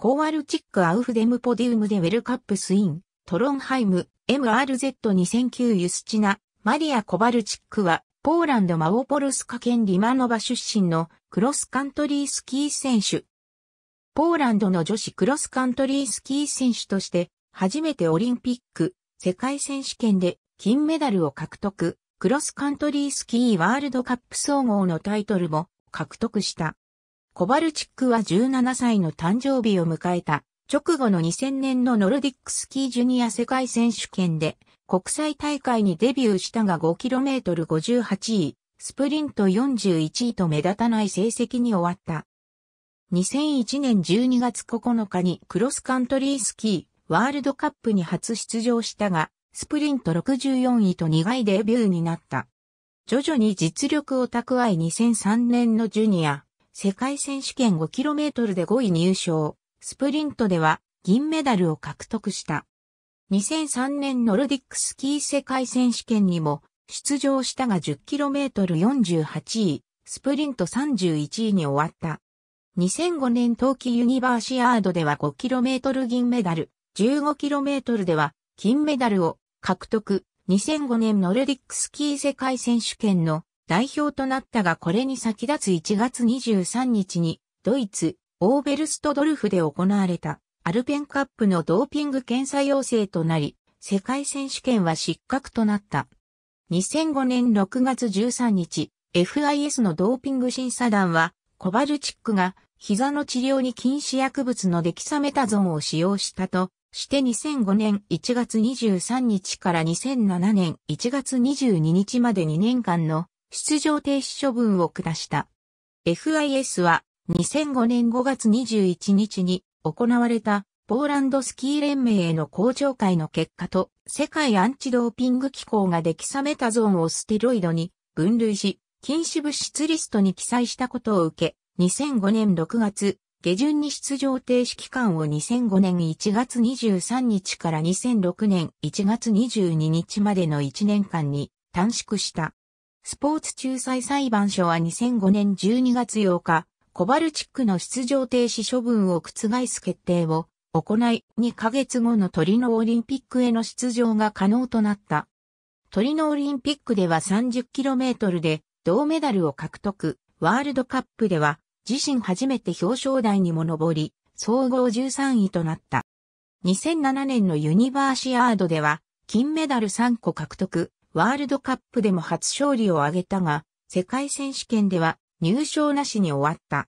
Kowalczyk auf dem Podium des Weltcups in Trondheim, März 2009 ユスチナ、マリア・コバルチックは、ポーランドマウォポルスカ県リマノバ出身のクロスカントリースキー選手。ポーランドの女子クロスカントリースキー選手として初めてオリンピック、世界選手権で金メダルを獲得、クロスカントリースキーワールドカップ総合のタイトルも獲得した。コバルチックは17歳の誕生日を迎えた直後の2000年のノルディックスキージュニア世界選手権で国際大会にデビューしたが 5km58 位、スプリント41位と目立たない成績に終わった。2001年12月9日にクロスカントリースキーワールドカップに初出場したが、スプリント64位と苦いデビューになった。徐々に実力を蓄え2003年のジュニア、世界選手権 5km で5位入賞、スプリントでは銀メダルを獲得した。2003年ノルディックスキー世界選手権にも出場したが 10km48 位、スプリント31位に終わった。2005年冬季ユニバーシアードでは 5km 銀メダル、15km では金メダルを獲得。2005年ノルディックスキー世界選手権の代表となったがこれに先立つ1月23日にドイツ、オーベルストドルフで行われたアルペンカップのドーピング検査陽性となり、世界選手権は失格となった。2005年6月13日、FIS のドーピング審査団は、コバルチックが膝の治療に禁止薬物のデキサメタゾンを使用したとして2005年1月23日から2007年1月22日まで2年間の出場停止処分を下した。FIS は2005年5月21日に行われたポーランドスキー連盟への公聴会の結果と世界アンチドーピング機構がデキサメタゾーンをステロイドに分類し禁止物質リストに記載したことを受け2005年6月下旬に出場停止期間を2005年1月23日から2006年1月22日までの1年間に短縮した。スポーツ仲裁裁判所は2005年12月8日、コバルチックの出場停止処分を覆す決定を行い、2ヶ月後のトリノオリンピックへの出場が可能となった。トリノオリンピックでは 30km で銅メダルを獲得、ワールドカップでは自身初めて表彰台にも上り、総合13位となった。2007年のユニバーシアードでは、金メダル3個獲得、ワールドカップでも初勝利を挙げたが、世界選手権では入賞なしに終わった。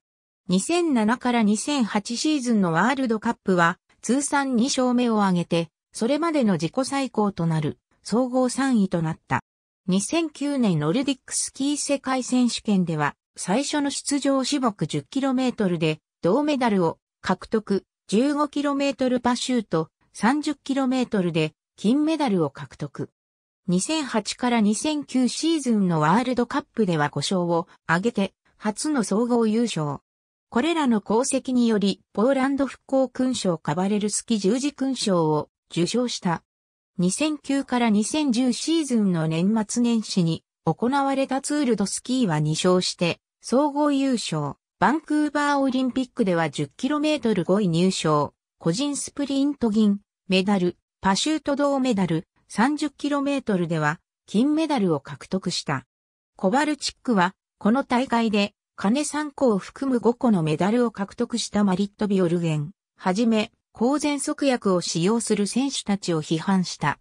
2007から2008シーズンのワールドカップは通算2勝目を挙げて、それまでの自己最高となる総合3位となった。2009年ノルディックスキー世界選手権では最初の出場種目 10km で銅メダルを獲得 15km パシュート 30km で金メダルを獲得。2008から2009シーズンのワールドカップでは5勝を挙げて初の総合優勝。これらの功績により、ポーランド復興勲章カバレルスキ十字勲章を受賞した。2009から2010シーズンの年末年始に行われたツールドスキーは2勝して、総合優勝。バンクーバーオリンピックでは 10km5 位入賞。個人スプリント銀、メダル、パシュート銅メダル、30km では金メダルを獲得した。コバルチックはこの大会で、金3個を含む5個のメダルを獲得したマリット・ビオルゲン、はじめ、抗喘息薬を使用する選手たちを批判した。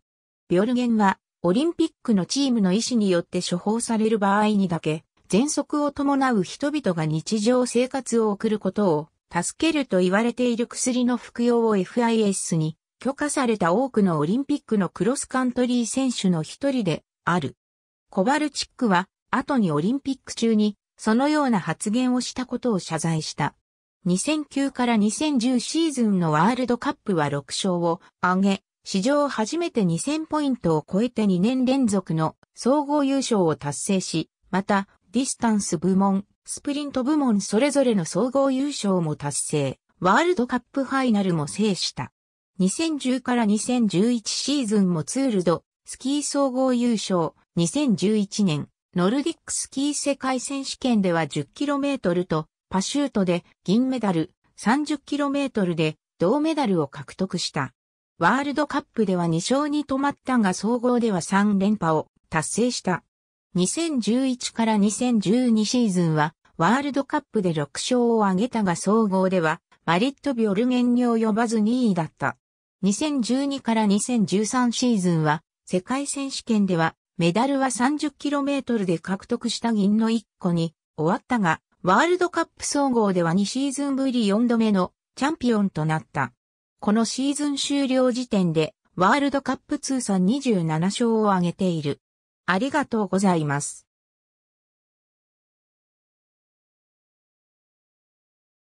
ビオルゲンは、オリンピックのチームの意思によって処方される場合にだけ、喘息を伴う人々が日常生活を送ることを助けると言われている薬の服用を FIS に許可された多くのオリンピックのクロスカントリー選手の一人である。コバルチックは後にオリンピック中にそのような発言をしたことを謝罪した。2009から2010シーズンのワールドカップは6勝を挙げ、史上初めて2000ポイントを超えて2年連続の総合優勝を達成し、また、ディスタンス部門、スプリント部門それぞれの総合優勝も達成、ワールドカップファイナルも制した。2010から2011シーズンもツールド、スキー総合優勝、2011年、ノルディックスキー世界選手権では 10km とパシュートで銀メダル、30km で銅メダルを獲得した。ワールドカップでは2勝に止まったが総合では3連覇を達成した。2011から2012シーズンはワールドカップで6勝を挙げたが総合ではマリット・ビョルゲンに及ばず2位だった。2012から2013シーズンは世界選手権ではメダルは 30km で獲得した銀の1個に終わったが、ワールドカップ総合では2シーズンぶり4度目のチャンピオンとなった。このシーズン終了時点でワールドカップ通算27勝を挙げている。ありがとうございます。